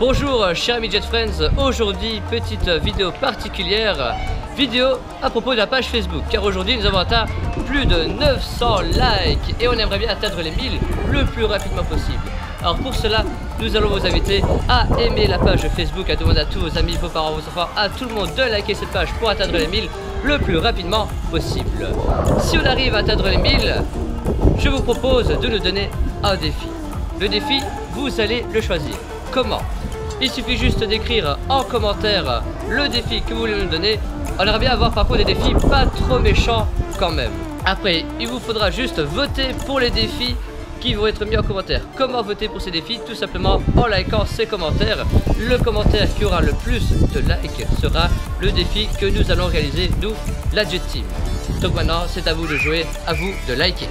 Bonjour chers amis Jet Friends, aujourd'hui petite vidéo particulière, vidéo à propos de la page Facebook car aujourd'hui nous avons atteint plus de 900 likes et on aimerait bien atteindre les 1000 le plus rapidement possible. Alors pour cela, nous allons vous inviter à aimer la page Facebook, à demander à tous vos amis, vos parents, vos enfants, à tout le monde de liker cette page pour atteindre les 1000 le plus rapidement possible. Si on arrive à atteindre les 1000, je vous propose de nous donner un défi. Le défi, vous allez le choisir. Comment il suffit juste d'écrire en commentaire le défi que vous voulez nous donner. On aimerait bien avoir par contre des défis pas trop méchants quand même. Après, il vous faudra juste voter pour les défis qui vont être mis en commentaire. Comment voter pour ces défis? Tout simplement en likant ces commentaires. Le commentaire qui aura le plus de likes sera le défi que nous allons réaliser, nous, la Team. Donc maintenant, c'est à vous de jouer, à vous de liker.